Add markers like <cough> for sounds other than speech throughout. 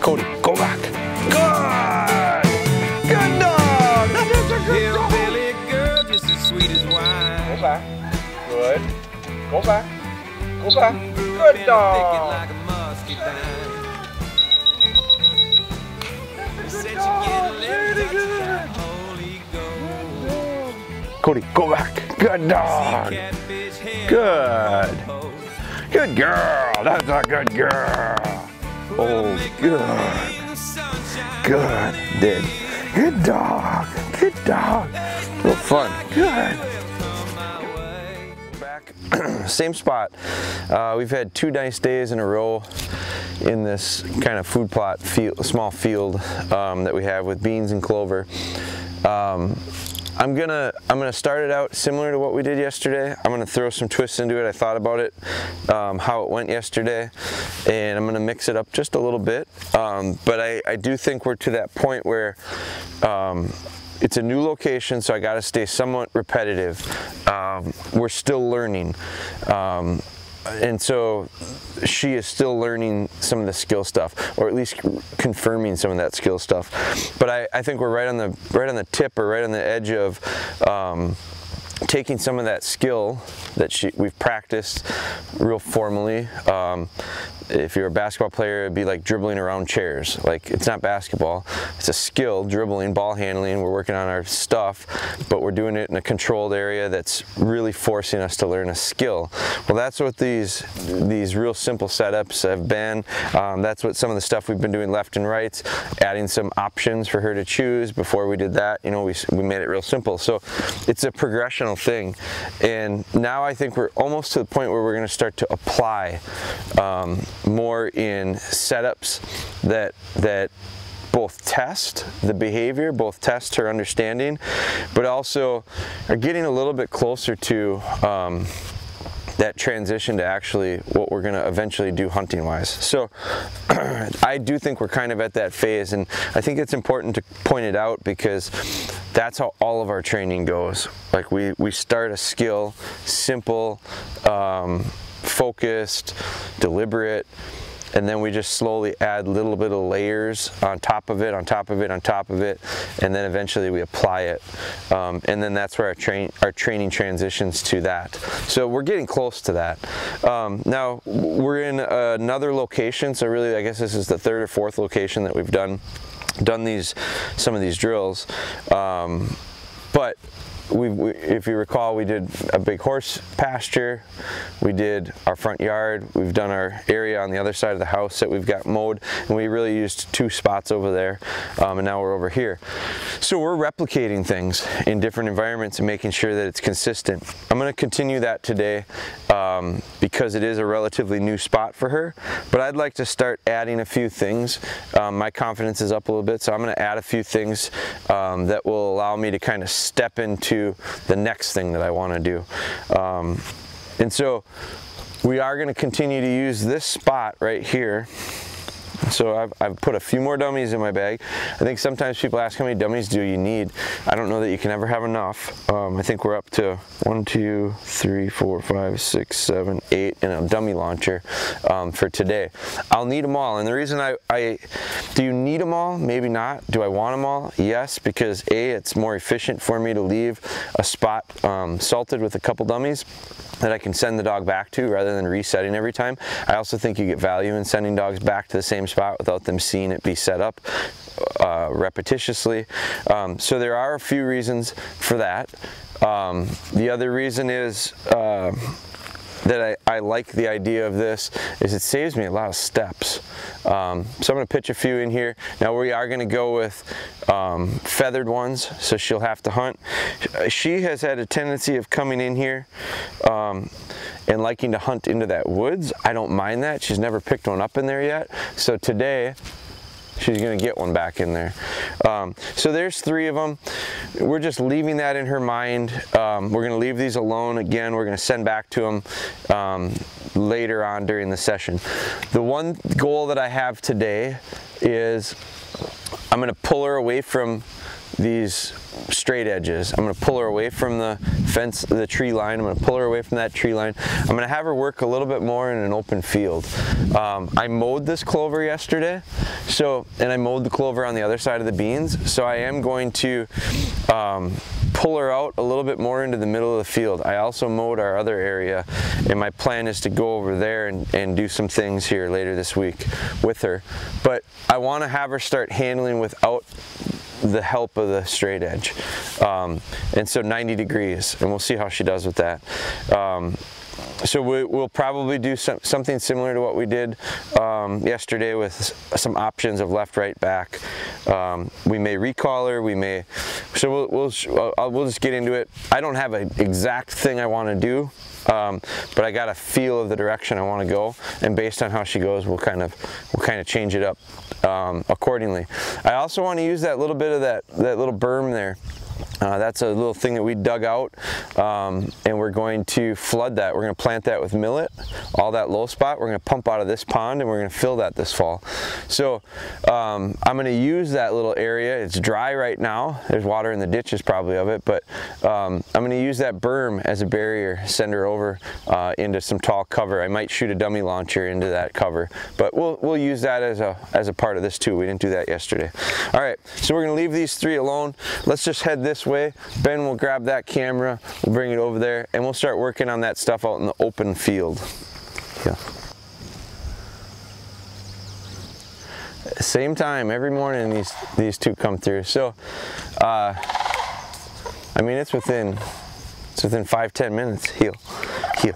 Cody, go back. Good. Good dog. That is a good dog. Hillbilly girl, just as sweet as wine. Go back. Good. Go back. Go back. Good dog. like a she dog. Very good. that Holy Ghost. Cody, go back. Good dog. Good. on the post. Good girl. That's a good girl. Oh, good. Good. Did. Good dog. Good dog. Real fun. Good. Back, <clears throat> same spot. Uh, we've had two nice days in a row in this kind of food plot field, small field um, that we have with beans and clover. Um, I'm gonna I'm gonna start it out similar to what we did yesterday. I'm gonna throw some twists into it. I thought about it, um, how it went yesterday, and I'm gonna mix it up just a little bit. Um, but I, I do think we're to that point where um, it's a new location, so I got to stay somewhat repetitive. Um, we're still learning. And so she is still learning some of the skill stuff or at least confirming some of that skill stuff. But I, I think we're right on the right on the tip or right on the edge of um, taking some of that skill that she, we've practiced real formally. Um, if you're a basketball player, it'd be like dribbling around chairs. Like it's not basketball, it's a skill, dribbling, ball handling. We're working on our stuff, but we're doing it in a controlled area that's really forcing us to learn a skill. Well, that's what these these real simple setups have been. Um, that's what some of the stuff we've been doing left and rights, adding some options for her to choose. Before we did that, you know, we, we made it real simple. So it's a thing. And now I think we're almost to the point where we're going to start to apply um, more in setups that that both test the behavior, both test her understanding, but also are getting a little bit closer to um, that transition to actually what we're going to eventually do hunting wise. So <clears throat> I do think we're kind of at that phase and I think it's important to point it out because that's how all of our training goes. Like we, we start a skill, simple, um, focused, deliberate, and then we just slowly add little bit of layers on top of it, on top of it, on top of it, and then eventually we apply it. Um, and then that's where our, train, our training transitions to that. So we're getting close to that. Um, now we're in another location, so really I guess this is the third or fourth location that we've done done these some of these drills. Um, but we, if you recall, we did a big horse pasture. We did our front yard. We've done our area on the other side of the house that we've got mowed, and we really used two spots over there. Um, and now we're over here. So we're replicating things in different environments and making sure that it's consistent. I'm going to continue that today um, because it is a relatively new spot for her. But I'd like to start adding a few things. Um, my confidence is up a little bit, so I'm going to add a few things um, that will allow me to kind of step into the next thing that I want to do. Um, and so we are going to continue to use this spot right here. So I've, I've, put a few more dummies in my bag. I think sometimes people ask how many dummies do you need. I don't know that you can ever have enough. Um, I think we're up to one, two, three, four, five, six, seven, eight in a dummy launcher um, for today. I'll need them all. And the reason I, I, do you need them all? Maybe not. Do I want them all? Yes, because A, it's more efficient for me to leave a spot um, salted with a couple dummies that I can send the dog back to rather than resetting every time. I also think you get value in sending dogs back to the same spot without them seeing it be set up uh, repetitiously. Um, so there are a few reasons for that. Um, the other reason is uh, that I, I, like the idea of this is it saves me a lot of steps. Um, so I'm going to pitch a few in here. Now we are going to go with um, feathered ones, so she'll have to hunt. She has had a tendency of coming in here um, and liking to hunt into that woods. I don't mind that. She's never picked one up in there yet. So today she's gonna get one back in there. Um, so there's three of them. We're just leaving that in her mind. Um, we're gonna leave these alone again. We're gonna send back to them um, later on during the session. The one goal that I have today is I'm gonna pull her away from these straight edges. I'm gonna pull her away from the fence, the tree line. I'm gonna pull her away from that tree line. I'm gonna have her work a little bit more in an open field. Um, I mowed this clover yesterday, so, and I mowed the clover on the other side of the beans, so I am going to um, pull her out a little bit more into the middle of the field. I also mowed our other area and my plan is to go over there and, and do some things here later this week with her. But I want to have her start handling without the help of the straight edge. Um, and so 90 degrees and we'll see how she does with that. Um, so we, will probably do some, something similar to what we did um, yesterday with some options of left, right, back. Um, we may recall her, we may, so we'll, we'll, I'll, we'll just get into it. I don't have an exact thing I want to do, um, but I got a feel of the direction I want to go, and based on how she goes, we'll kind of we'll kind of change it up um, accordingly. I also want to use that little bit of that that little berm there. Uh, that's a little thing that we dug out um, and we're going to flood that. We're going to plant that with millet, all that low spot. We're going to pump out of this pond and we're going to fill that this fall. So um, I'm going to use that little area. It's dry right now. There's water in the ditches probably of it, but um, I'm going to use that berm as a barrier, send her over uh, into some tall cover. I might shoot a dummy launcher into that cover, but we'll, we'll use that as a, as a part of this too. We didn't do that yesterday. All right, so we're to leave these three alone. Let's just head this way. Ben will grab that camera, we'll bring it over there, and we'll start working on that stuff out in the open field. Yeah. Same time every morning these these two come through. So, uh, I mean it's within it's within five ten minutes. Heel, heel.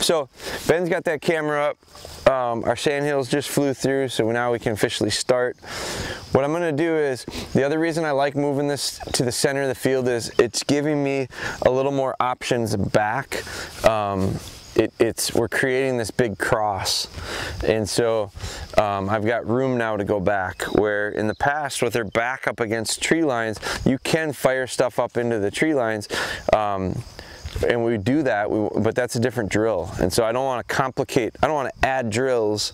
So Ben's got that camera up. Um, our sandhills just flew through, so now we can officially start. What I'm gonna do is, the other reason I like moving this to the center of the field is it's giving me a little more options back. Um, it, it's we're creating this big cross. And so um, I've got room now to go back where in the past with their back up against tree lines you can fire stuff up into the tree lines um, and we do that we, but that's a different drill. And so I don't want to complicate I don't want to add drills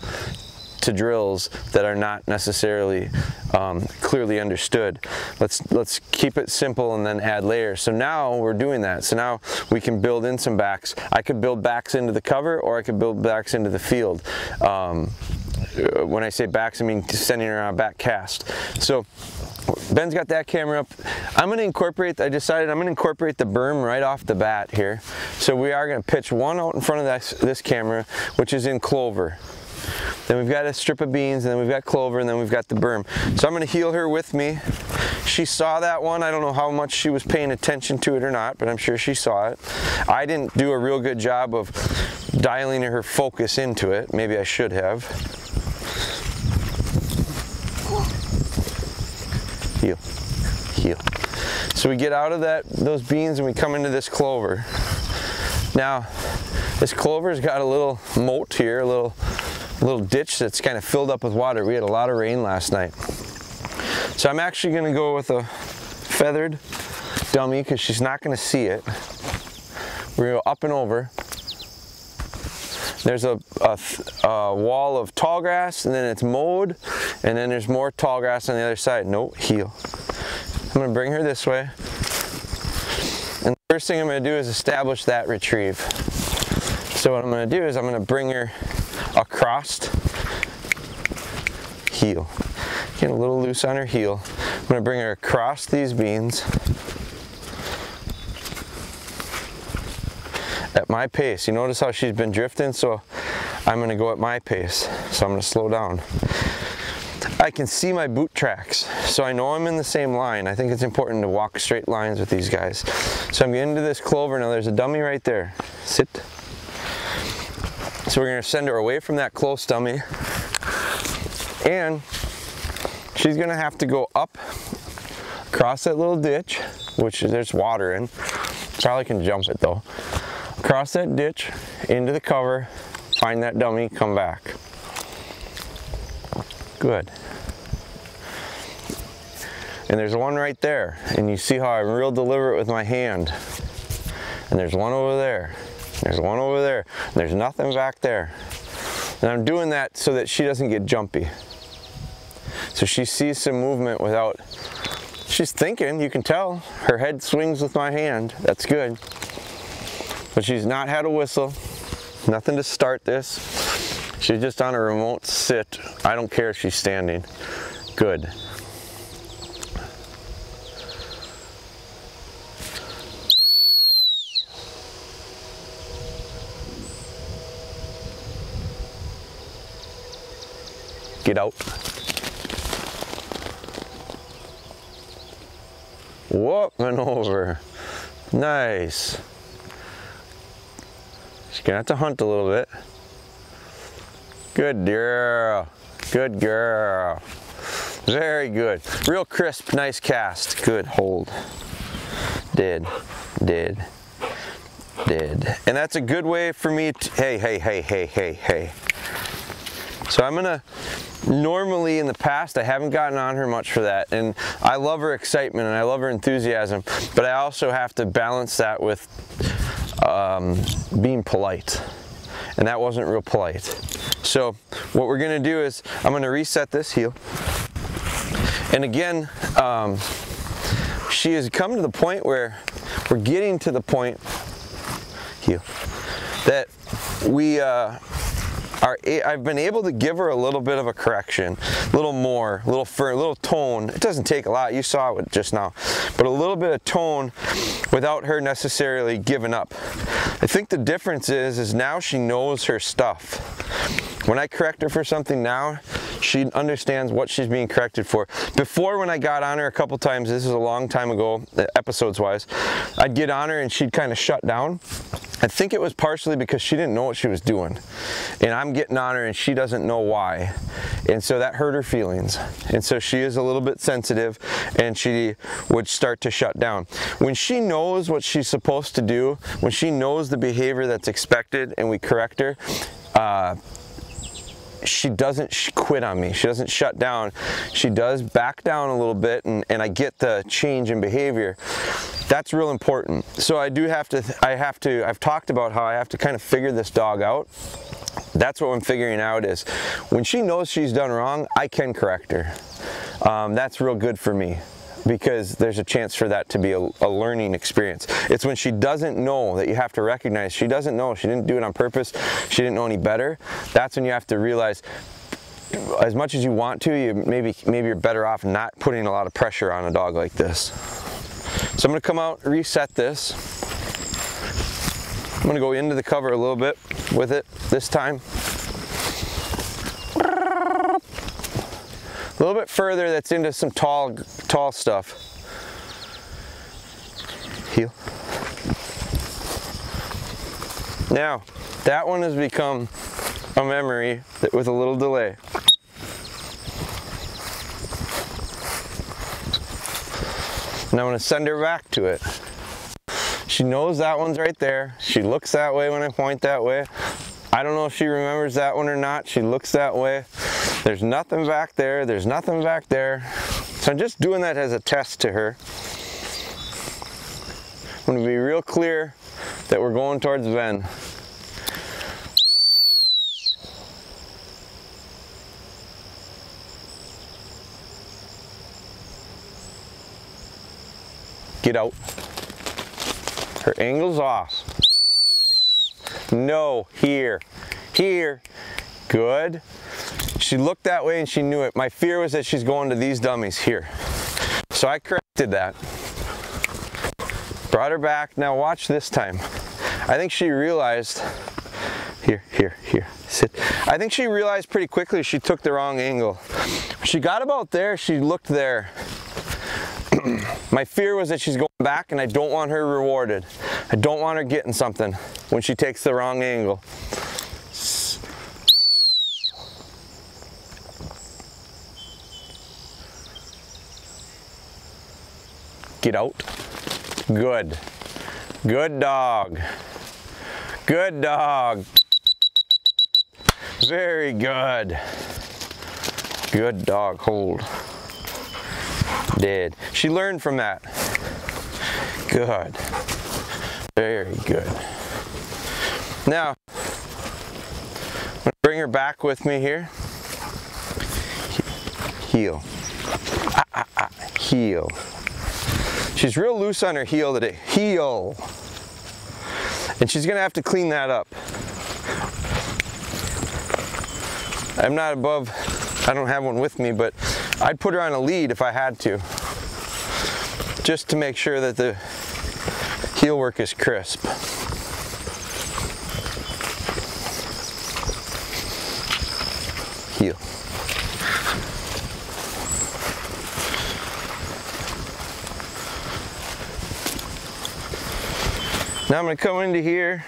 to drills that are not necessarily um, clearly understood. Let's let's keep it simple and then add layers. So now we're doing that. So now we can build in some backs. I could build backs into the cover or I could build backs into the field. Um, when I say backs, I mean sending around back cast. So Ben's got that camera up. I'm gonna incorporate, I decided I'm gonna incorporate the berm right off the bat here. So we are gonna pitch one out in front of this, this camera, which is in clover. Then we've got a strip of beans, and then we've got clover, and then we've got the berm. So I'm gonna heel her with me. She saw that one. I don't know how much she was paying attention to it or not, but I'm sure she saw it. I didn't do a real good job of dialing her focus into it. Maybe I should have. Heel, heel. So we get out of that those beans and we come into this clover. Now, this clover's got a little moat here, a little little ditch that's kind of filled up with water. We had a lot of rain last night. So I'm actually gonna go with a feathered dummy because she's not gonna see it. We're gonna go up and over. There's a, a, a, wall of tall grass and then it's mowed and then there's more tall grass on the other side. No, heel. I'm gonna bring her this way. First thing I'm gonna do is establish that retrieve. So what I'm gonna do is I'm gonna bring her across heel. Get a little loose on her heel. I'm gonna bring her across these beans at my pace. You notice how she's been drifting? So I'm gonna go at my pace. So I'm gonna slow down. I can see my boot tracks, so I know I'm in the same line. I think it's important to walk straight lines with these guys. So I'm getting into this clover. Now there's a dummy right there. Sit. So we're gonna send her away from that close dummy. And she's gonna have to go up across that little ditch, which there's water in. Charlie can jump it though. Across that ditch, into the cover, find that dummy, come back. Good. And there's one right there. And you see how I'm real deliberate with my hand. And there's one over there. There's one over there. There's nothing back there. And I'm doing that so that she doesn't get jumpy. So she sees some movement without, She's thinking, you can tell. Her head swings with my hand. That's good. But she's not had a whistle. Nothing to start this. She's just on a remote sit. I don't care if she's standing. Good. Get out. Whoop and over. Nice. She's gonna have to hunt a little bit. Good girl. Good girl. Very good. Real crisp, nice cast. Good hold. Did. Did. Did. And that's a good way for me to, hey, hey, hey, hey, hey, hey. So I'm gonna, normally in the past, I haven't gotten on her much for that. And I love her excitement and I love her enthusiasm, but I also have to balance that with um, being polite. And that wasn't real polite. So what we're gonna do is, I'm gonna reset this heel. And again, um, she has come to the point where we're getting to the point, heel, that we, uh, are I've been able to give her a little bit of a correction, a little more, a little a little tone. It doesn't take a lot. You saw it just now, but a little bit of tone without her necessarily giving up. I think the difference is, is now she knows her stuff. When I correct her for something now, she understands what she's being corrected for. Before, when I got on her a couple times, this is a long time ago, episodes wise, I'd get on her and she'd kind of shut down. I think it was partially because she didn't know what she was doing. And I'm getting on her and she doesn't know why. And so that hurt her feelings. And so she is a little bit sensitive and she would start to shut down. When she knows what she's supposed to do, when she knows the behavior that's expected and we correct her, uh, she doesn't quit on me. She doesn't shut down. She does back down a little bit and, and I get the change in behavior. That's real important. So I do have to, I have to, I've talked about how I have to kind of figure this dog out. That's what I'm figuring out is when she knows she's done wrong, I can correct her. Um, that's real good for me because there's a chance for that to be a, a, learning experience. It's when she doesn't know that you have to recognize she doesn't know, she didn't do it on purpose, she didn't know any better. That's when you have to realize as much as you want to, you maybe maybe you're better off not putting a lot of pressure on a dog like this. So I'm gonna come out, reset this. I'm gonna go into the cover a little bit with it this time. A little bit further that's into some tall, tall stuff. Heel. Now, that one has become a memory that with a little delay. And I'm gonna send her back to it. She knows that one's right there. She looks that way when I point that way. I don't know if she remembers that one or not. She looks that way. There's nothing back there. There's nothing back there. So I'm just doing that as a test to her. I'm to be real clear that we're going towards Ben. Get out. Her angle's off. No, here, here. Good. She looked that way and she knew it. My fear was that she's going to these dummies here. So I corrected that. Brought her back. Now watch this time. I think she realized, here, here, here, sit. I think she realized pretty quickly she took the wrong angle. She got about there, she looked there. <clears throat> My fear was that she's going back and I don't want her rewarded. I don't want her getting something when she takes the wrong angle. Get out. Good. Good dog. Good dog. Very good. Good dog. Hold. Did. She learned from that. Good. Very good. Now, I'm to bring her back with me here. Heel. Ah, ah, ah. Heel. She's real loose on her heel today. Heel. And she's gonna have to clean that up. I'm not above, I don't have one with me, but I'd put her on a lead if I had to. Just to make sure that the heel work is crisp. Heel. Now I'm gonna come into here.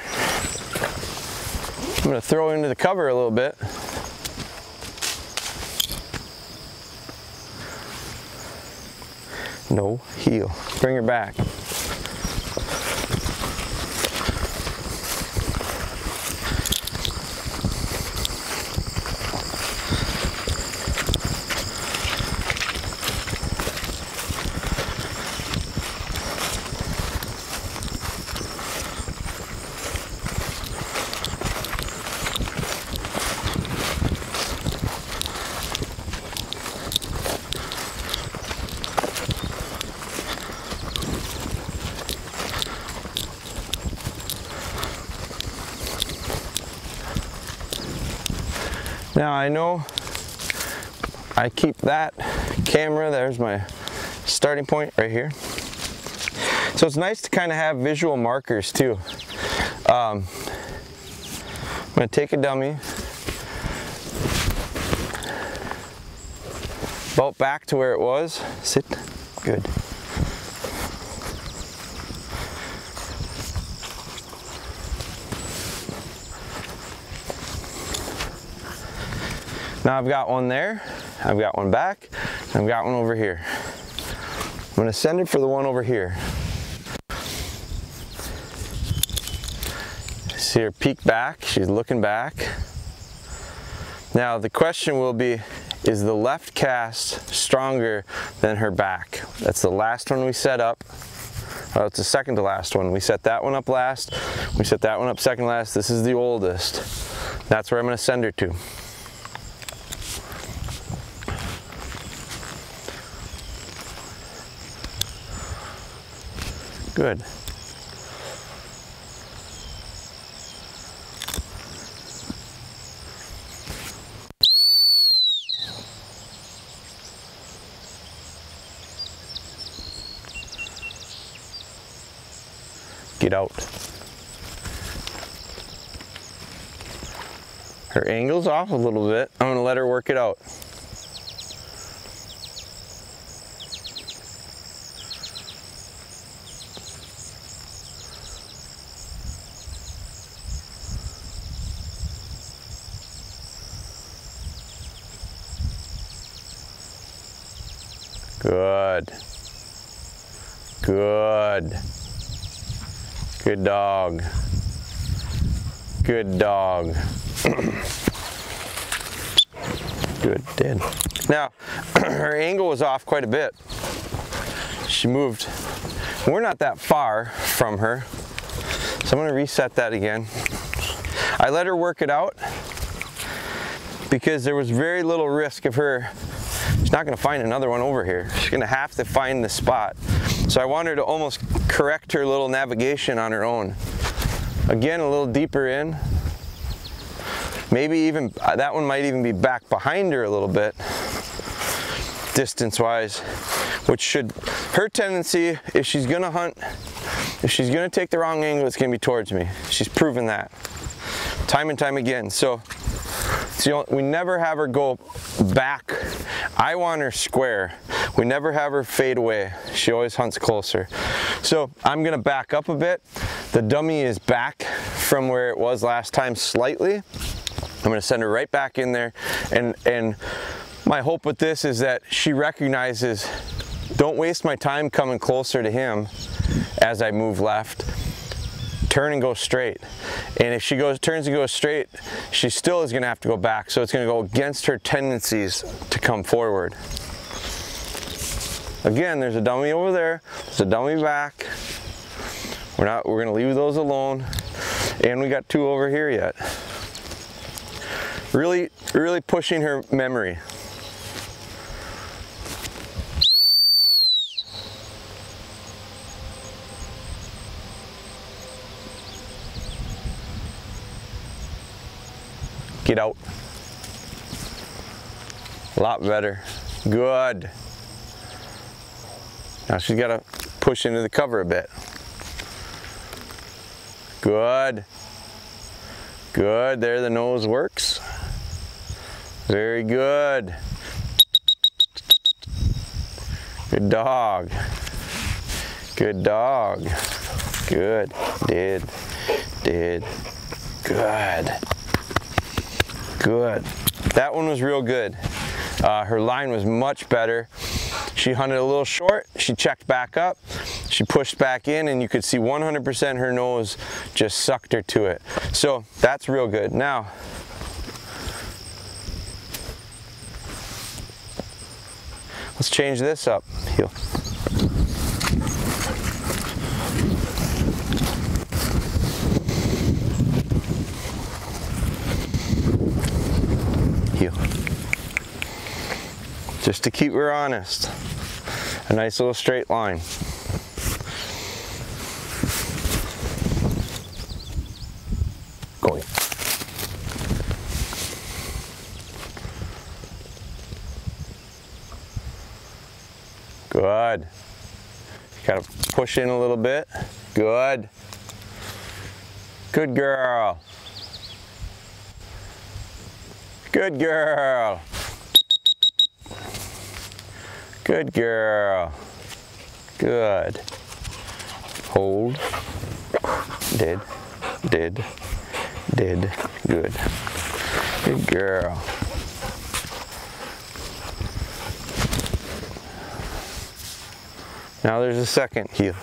I'm gonna throw into the cover a little bit. No heel. Bring her back. I know I keep that camera, there's my starting point right here. So it's nice to kind of have visual markers too. Um, I'm gonna take a dummy, bolt back to where it was, sit, good. Now I've got one there, I've got one back, I've got one over here. I'm gonna send it for the one over here. See her peek back, she's looking back. Now the question will be, is the left cast stronger than her back? That's the last one we set up. Oh, it's the second to last one. We set that one up last. We set that one up second last. This is the oldest. That's where I'm gonna send her to. Good. Get out. Her angle's off a little bit. I'm gonna let her work it out. Good. Good. Good dog. Good dog. <coughs> Good, dead. Now, <coughs> her angle was off quite a bit. She moved. We're not that far from her. So I'm gonna reset that again. I let her work it out because there was very little risk of her she's not to find another one over here. She's to have to find the spot. So I want her to almost correct her little navigation on her own. Again, a little deeper in. Maybe even, uh, that one might even be back behind her a little bit, distance-wise, which should, her tendency, if she's to hunt, if she's to take the wrong angle, it's to be towards me. She's proven that time and time again. So we never have her go back. I want her square. We never have her fade away. She always hunts closer. So I'm gonna back up a bit. The dummy is back from where it was last time slightly. I'm gonna send her right back in there. And, and my hope with this is that she recognizes, don't waste my time coming closer to him as I move left turn and go straight. And if she goes turns and goes straight, she still is going to have to go back. So it's going to go against her tendencies to come forward. Again, there's a dummy over there. There's a dummy back. We're not. We're going to leave those alone. And we got two over here yet. Really, really pushing her memory. Get out. A lot better. Good. Now she's got to push into the cover a bit. Good. Good. There the nose works. Very good. Good dog. Good dog. Good. Did. Did. Good. Good. That one was real good. Uh, her line was much better. She hunted a little short, she checked back up, she pushed back in, and you could see 100% her nose just sucked her to it. So that's real good. Now, let's change this up. Heel. Heel just to keep her honest. A nice little straight line. Going. Good. Gotta push in a little bit. Good. Good girl. Good girl. Good girl. Good. Hold. Did. Did. Did. Good. Good girl. Now there's a second heel.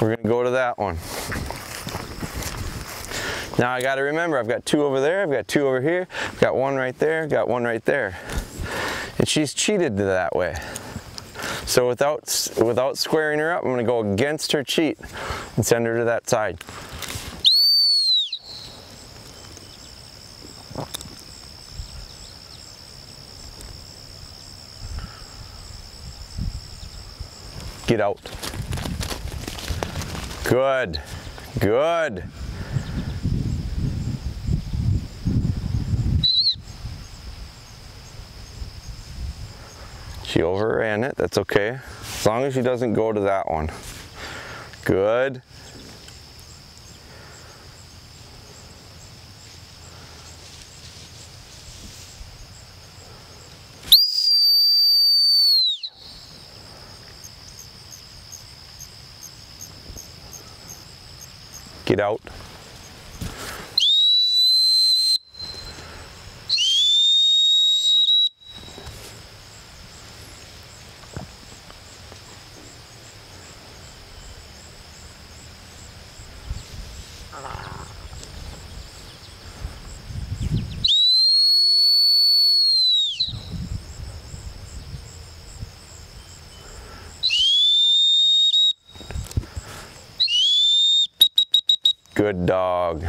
We're gonna go to that one. Now I gotta remember, I've got two over there, I've got two over here, I've got one right there, I've got one right there. And she's cheated that way. So without, without squaring her up, I'm gonna go against her cheat and send her to that side. Get out. Good. Good. She overran it. That's okay. As long as she doesn't go to that one. Good. Get out. Good dog.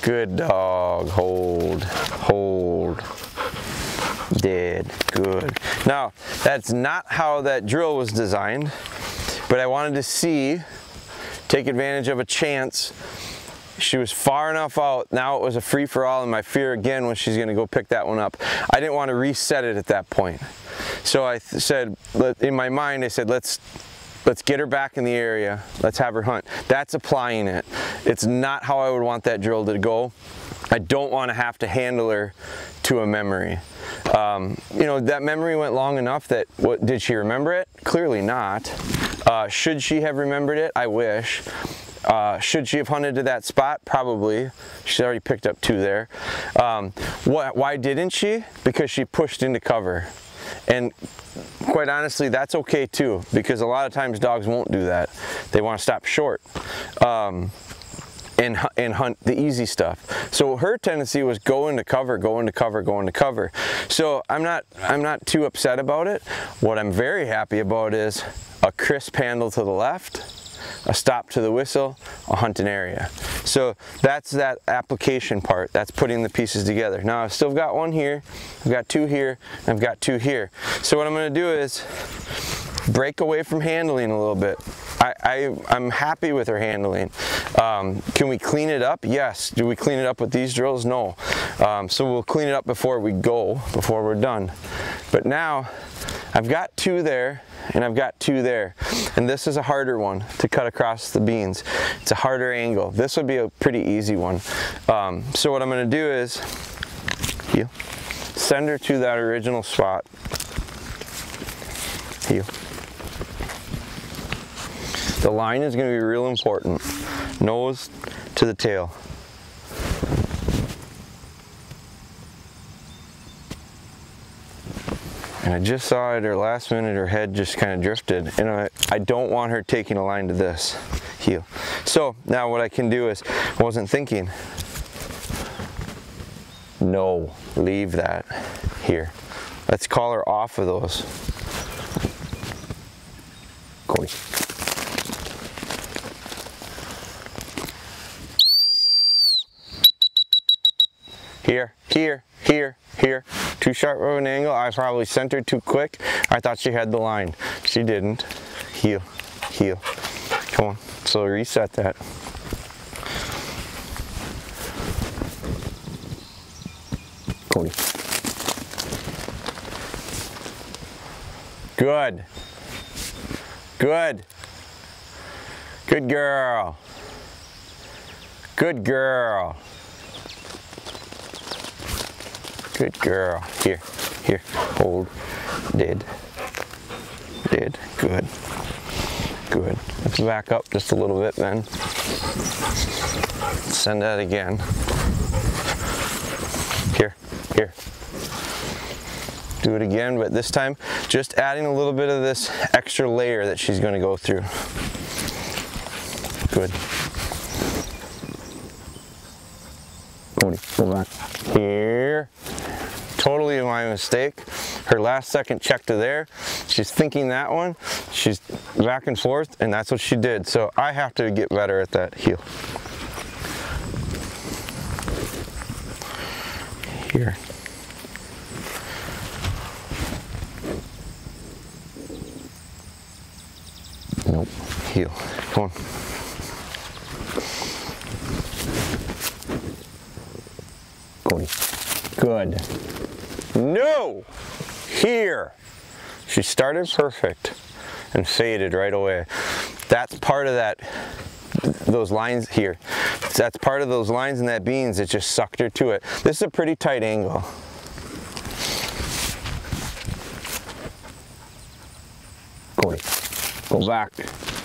Good dog. Hold. Hold. Dead. Good. Now, that's not how that drill was designed, but I wanted to see, take advantage of a chance. She was far enough out. Now it was a free for all, and my fear again was she's going to go pick that one up. I didn't want to reset it at that point. So I said, in my mind, I said, let's Let's get her back in the area. Let's have her hunt. That's applying it. It's not how I would want that drill to go. I don't want to have to handle her to a memory. Um, you know, that memory went long enough that, what, did she remember it? Clearly not. Uh, should she have remembered it? I wish. Uh, should she have hunted to that spot? Probably. She's already picked up two there. Um, what, why didn't she? Because she pushed into cover. And quite honestly, that's okay too, because a lot of times dogs won't do that. They want to stop short. Um, and, and hunt the easy stuff. So her tendency was go into cover, go into cover, go into cover. So I'm not, I'm not too upset about it. What I'm very happy about is a crisp handle to the left, a stop to the whistle, a hunting area. So that's that application part. That's putting the pieces together. Now I've still got one here, I've got two here, I've got two here. So what I'm gonna do is break away from handling a little bit. I, I, am happy with her handling. Um, can we clean it up? Yes. Do we clean it up with these drills? No. Um, so we'll clean it up before we go, before we're done. But now I've got two there and I've got two there. And this is a harder one to cut across the beans. It's a harder angle. This would be a pretty easy one. Um, so what I'm gonna do is, heel, send her to that original spot. Heel. The line is going to be real important. Nose to the tail. And I just saw at her last minute, her head just kind of drifted. And I, I don't want her taking a line to this heel. So now what I can do is, wasn't thinking, no, leave that here. Let's call her off of those. Cody. Here, here, here, here. Too sharp of an angle. I probably centered too quick. I thought she had the line. She didn't. Heel, heel. Come on. So reset that. Cody. Good. Good. Good girl. Good girl. Good girl. Here, here, hold. Did. Did. Good. Good. Let's back up just a little bit then. Send that again. Here, here. Do it again, but this time just adding a little bit of this extra layer that she's going to go through. Good. Go back. Here. Totally my mistake. Her last second check to there. She's thinking that one. She's back and forth, and that's what she did. So I have to get better at that heel. Here. Nope. Heel. Come on. Cody. Good. No! Here. She started perfect and faded right away. That's part of that, those lines here. That's part of those lines in that beans that just sucked her to it. This is a pretty tight angle. Cody, go back.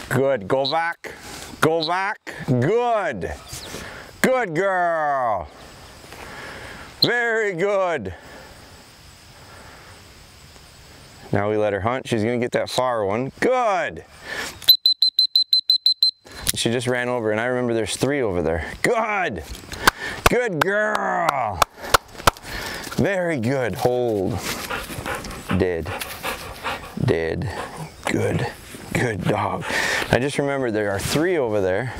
Good, go back. Go back. Good. Good girl. Very good. Now we let her hunt. She's gonna get that far one. Good. She just ran over and I remember there's three over there. Good. Good girl. Very good. Hold. Dead. Dead. Good. Good dog. I just remember there are three over there.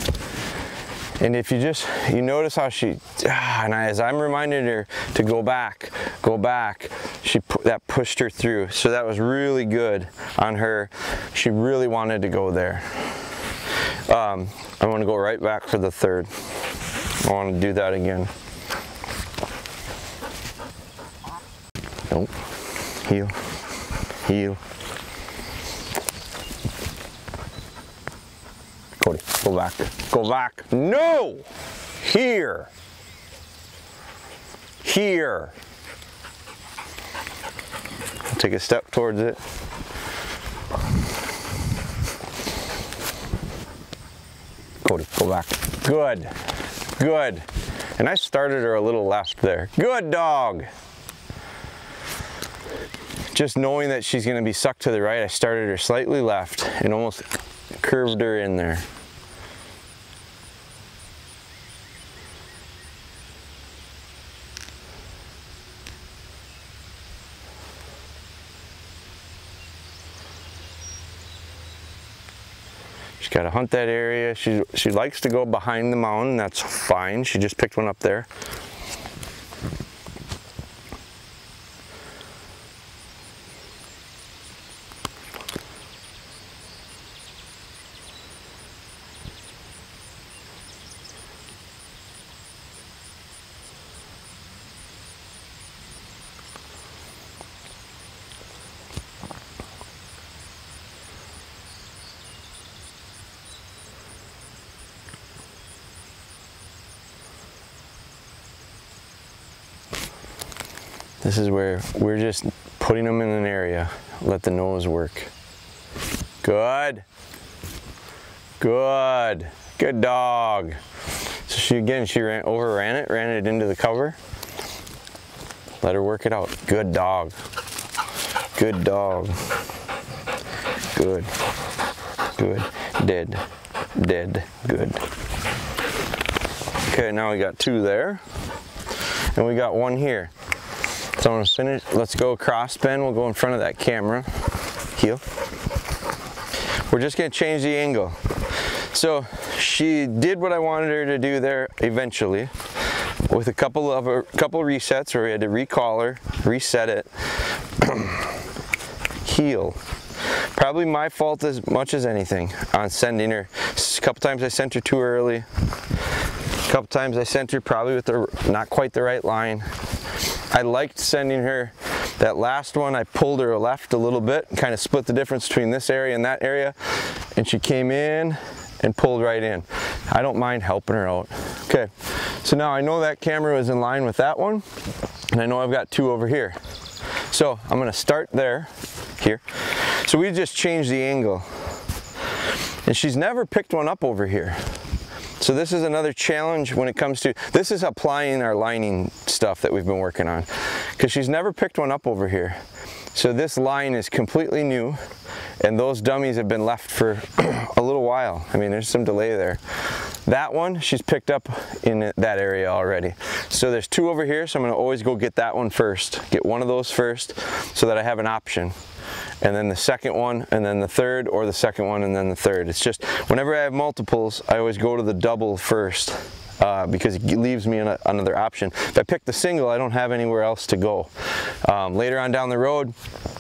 And if you just, you notice how she, ah, and as I'm reminding her to go back, go back, she that pushed her through. So that was really good on her. She really wanted to go there. Um, I want to go right back for the third. I want to do that again. Nope. Heel. Heel. Cody, go back. Go back. No! Here. Here. Take a step towards it. Cody, go back. Good. Good. And I started her a little left there. Good dog. Just knowing that she's going to be sucked to the right, I started her slightly left and almost curved her in there. Got to hunt that area. She, she likes to go behind the mountain. That's fine. She just picked one up there. This is where we're just putting them in an area. Let the nose work. Good. Good. Good dog. So she again, she ran overran it, ran it into the cover. Let her work it out. Good dog. Good dog. Good. Good. Dead. Dead. Good. Okay, now we got two there. And we got one here. So I'm gonna finish, let's go cross bend. We'll go in front of that camera. Heel. We're just gonna change the angle. So she did what I wanted her to do there eventually with a couple of a couple resets where we had to recall her, reset it, <clears throat> heel. Probably my fault as much as anything on sending her. A couple times I sent her too early. A couple times I sent her probably with the not quite the right line. I liked sending her that last one. I pulled her left a little bit, kind of split the difference between this area and that area, and she came in and pulled right in. I don't mind helping her out. Okay, so now I know that camera is in line with that one, and I know I've got two over here. So I'm gonna start there, here. So we just changed the angle. And she's never picked one up over here. So this is another challenge when it comes to, this is applying our lining stuff that we've been working on. Because she's never picked one up over here. So this line is completely new and those dummies have been left for <clears throat> a little while. I mean, there's some delay there. That one, she's picked up in that area already. So there's two over here, so I'm gonna always go get that one first. Get one of those first so that I have an option and then the second one, and then the third, or the second one, and then the third. It's just, whenever I have multiples, I always go to the double first. Uh, because it leaves me an, another option. If I pick the single, I don't have anywhere else to go. Um, later on down the road,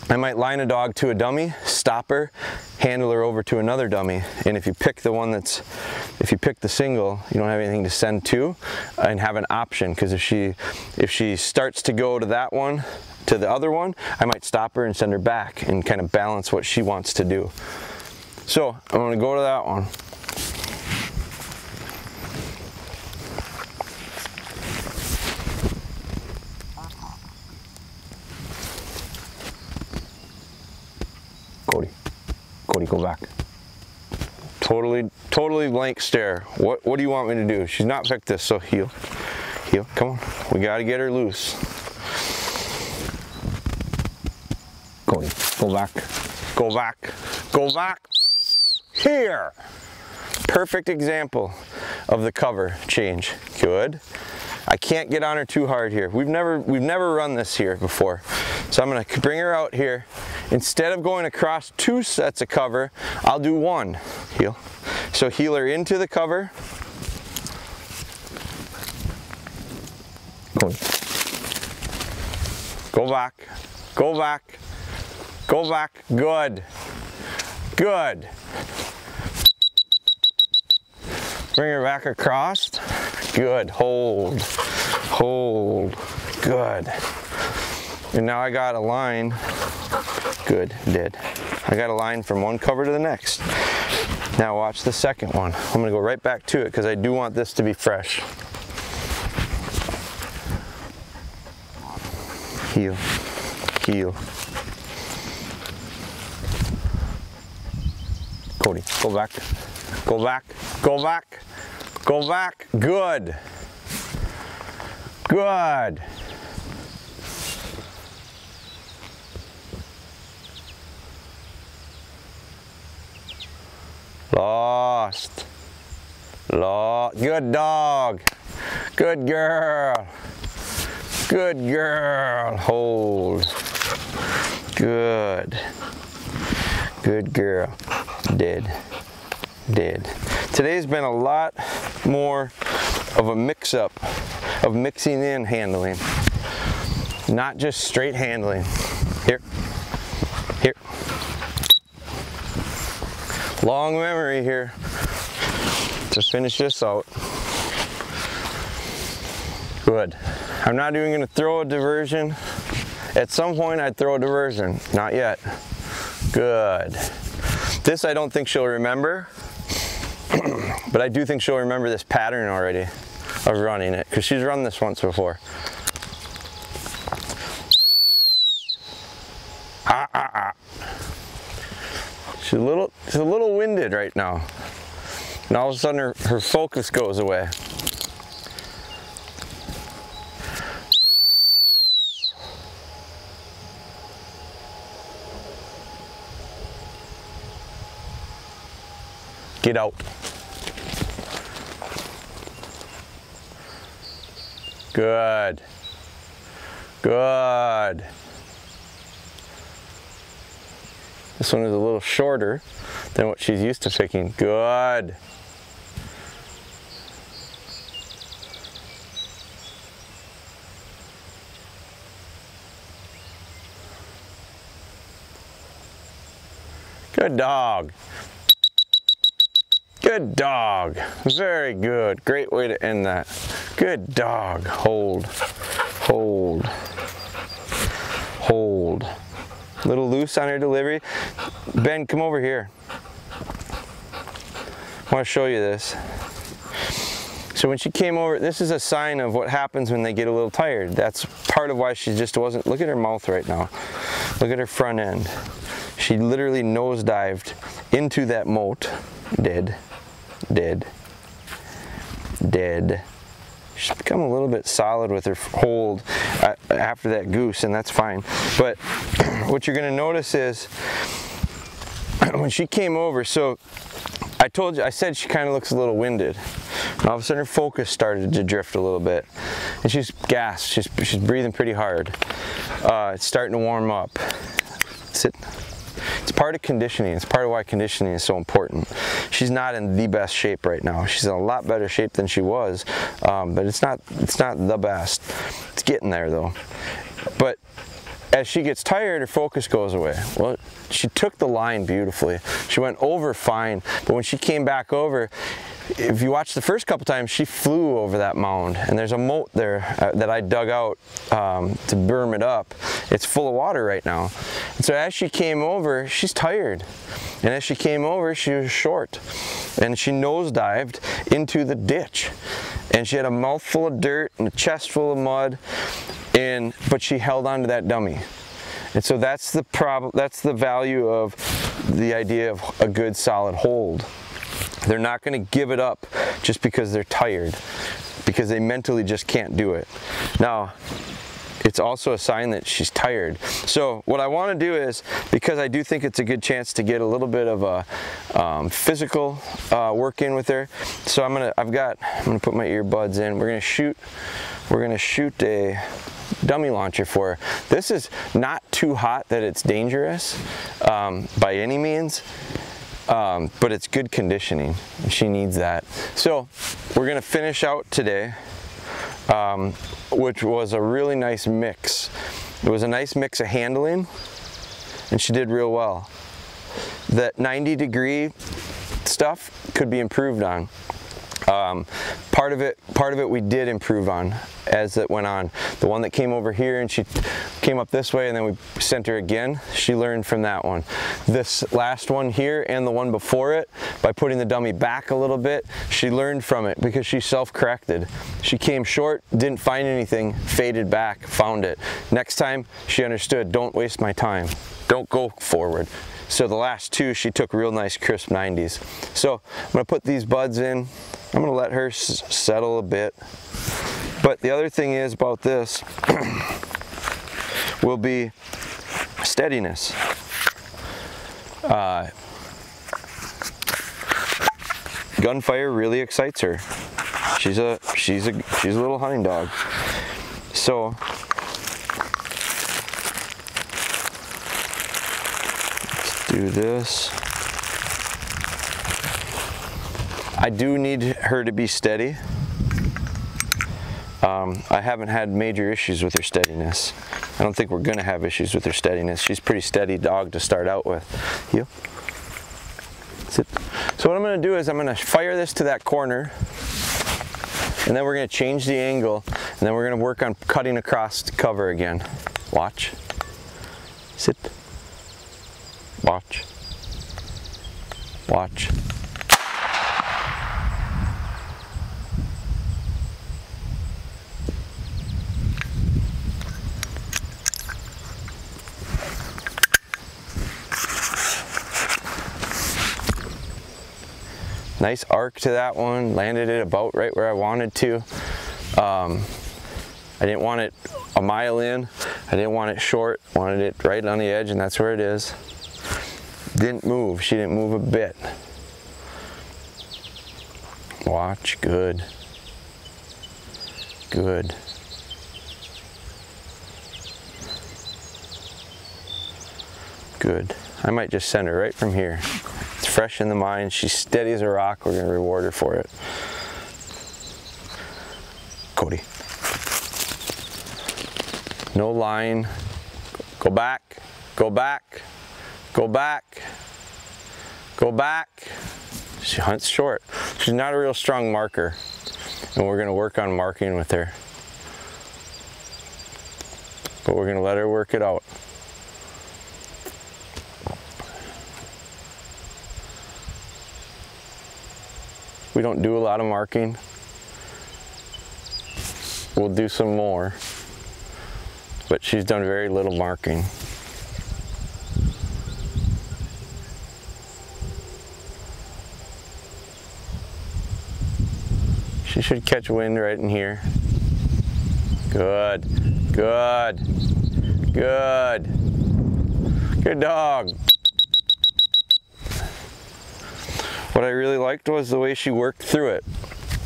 I might line a dog to a dummy, stop her, handle her over to another dummy. And if you pick the one that's, if you pick the single, you don't have anything to send to, and have an option. Because if she, if she starts to go to that one, to the other one, I might stop her and send her back and kind of balance what she wants to do. So I'm gonna go to that one. Cody, Cody, go back. Totally, totally blank stare. What, what do you want me to do? She's not picked this, so heel, heel, come on. We gotta get her loose. Cody, go back, go back, go back. Here. Perfect example of the cover change. Good. I can't get on her too hard here. We've never we've never run this here before. So I'm gonna bring her out here. Instead of going across two sets of cover, I'll do one. Heel. So heel her into the cover. Go. Go back. Go back. Go back. Good. Good. Bring her back across. Good. Hold. Hold. Good. And now I got a line. Good. Did. I got a line from one cover to the next. Now watch the second one. I'm to go right back to it because I do want this to be fresh. Heel. Heel. Cody, go back. Go back. Go back. Go back. Good. Good. Lost. Lost. Good dog. Good girl. Good girl. Hold. Good. Good girl. Dead. dead. Today's been a lot more of a mix up of mixing in handling, not just straight handling. Here, here. Long memory here to finish this out. Good. I'm not even to throw a diversion. At some point, I'd throw a diversion. Not yet. Good. This I don't think she'll remember, <clears throat> but I do think she'll remember this pattern already of running it because she's run this once before. Ah, ah, ah. She's a little, she's a little winded right now. And all of a sudden her, her focus goes away. Get out. Good. Good. This one is a little shorter than what she's used to picking. Good. Good dog. Good dog. Very good. Great way to end that. Good dog. Hold. Hold. Hold. Little loose on her delivery. Ben, come over here. I want to show you this. So when she came over, this is a sign of what happens when they get a little tired. That's part of why she just wasn't, look at her mouth right now. Look at her front end. She literally nosedived into that moat, dead, dead, dead. She's become a little bit solid with her hold uh, after that goose, and that's fine. But <clears throat> what you're gonna notice is <clears throat> when she came over, so I told you, I said she kind of looks a little winded. And all of a sudden her focus started to drift a little bit. And she's gasped, she's, she's breathing pretty hard. Uh, it's starting to warm up. Sit. It's part of conditioning. It's part of why conditioning is so important. She's not in the best shape right now. She's in a lot better shape than she was, um, but it's not it's not the best. It's getting there though. But as she gets tired, her focus goes away. Well, she took the line beautifully. She went over fine, but when she came back over, if you watch the first couple times, she flew over that mound, and there's a moat there uh, that I dug out um, to berm it up. It's full of water right now. And so as she came over, she's tired. And as she came over, she was short. And she nosedived into the ditch. And she had a mouthful of dirt and a chest full of mud, and but she held on to that dummy. And so that's the problem, that's the value of the idea of a good solid hold. They're not going to give it up just because they're tired, because they mentally just can't do it. Now, it's also a sign that she's tired. So what I want to do is, because I do think it's a good chance to get a little bit of a um, physical uh, work in with her. So I'm gonna, I've got, I'm gonna put my earbuds in. We're gonna shoot, we're gonna shoot a dummy launcher for her. This is not too hot that it's dangerous um, by any means. Um, but it's good conditioning. She needs that. So we're gonna finish out today, um, which was a really nice mix. It was a nice mix of handling, and she did real well. That 90 degree stuff could be improved on. Um, part of it, part of it we did improve on as it went on. The one that came over here and she came up this way and then we sent her again, she learned from that one. This last one here and the one before it, by putting the dummy back a little bit, she learned from it because she self-corrected. She came short, didn't find anything, faded back, found it. Next time she understood, don't waste my time. Don't go forward. So the last two, she took real nice crisp 90s. So I'm gonna put these buds in. I'm gonna let her settle a bit. But the other thing is about this <clears throat> will be steadiness. Uh, gunfire really excites her. She's a she's a she's a little hunting dog. So do this. I do need her to be steady. Um, I haven't had major issues with her steadiness. I don't think we're gonna have issues with her steadiness. She's a pretty steady dog to start out with. You? Sit. So what I'm gonna do is I'm gonna fire this to that corner and then we're gonna change the angle and then we're gonna work on cutting across the cover again. Watch. Sit. Watch. Watch. Nice arc to that one, landed it about right where I wanted to. Um, I didn't want it a mile in, I didn't want it short, wanted it right on the edge and that's where it is. Didn't move, she didn't move a bit. Watch, good. Good. Good. I might just send her right from here. It's fresh in the mind. She's steady as a rock. We're to reward her for it. Cody. No line. Go back. Go back. Go back. Go back. She hunts short. She's not a real strong marker. And we're going to work on marking with her. But we're going to let her work it out. We don't do a lot of marking. We'll do some more, but she's done very little marking. She should catch wind right in here. Good, good, good. Good dog. What I really liked was the way she worked through it.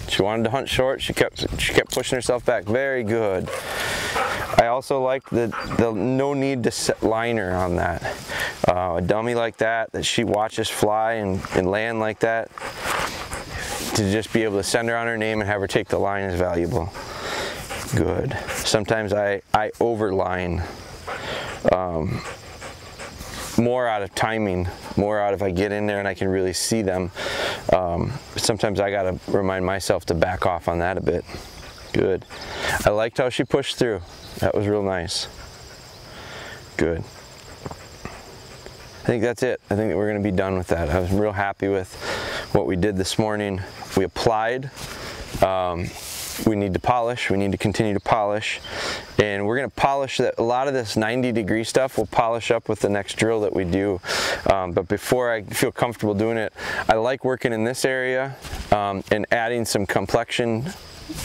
She wanted to hunt short. She kept she kept pushing herself back. Very good. I also liked the the no need to set liner on that. Uh, a dummy like that that she watches fly and, and land like that. To just be able to send her on her name and have her take the line is valuable. Good. Sometimes I I overline. Um, more out of timing, more out of I get in there and I can really see them. Um, sometimes I gotta remind myself to back off on that a bit. Good. I liked how she pushed through. That was real nice. Good. I think that's it. I think that we're gonna be done with that. I was real happy with what we did this morning. We applied. Um, we need to polish we need to continue to polish. And we're going to polish that a lot of this 90 degree stuff we'll polish up with the next drill that we do. Um, but before I feel comfortable doing it I like working in this area um, and adding some complexion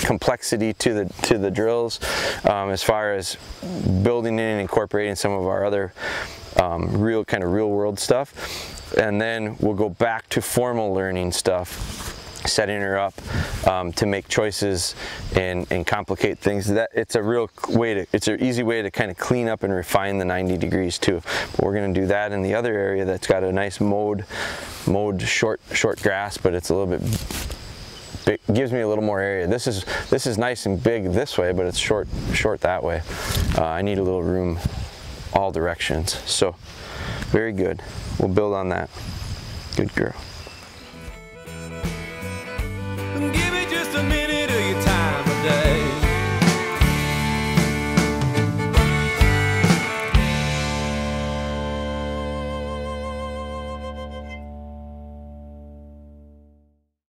complexity to the to the drills um, as far as building in and incorporating some of our other um, real kind of real world stuff. And then we'll go back to formal learning stuff setting her up um, to make choices and, and complicate things. That it's a real way to it's an easy way to kind of clean up and refine the 90 degrees too. But we're going to do that in the other area that's got a nice mowed mowed short short grass but it's a little bit big, gives me a little more area. This is this is nice and big this way but it's short short that way. Uh, I need a little room all directions. So very good. We'll build on that. Good girl Today.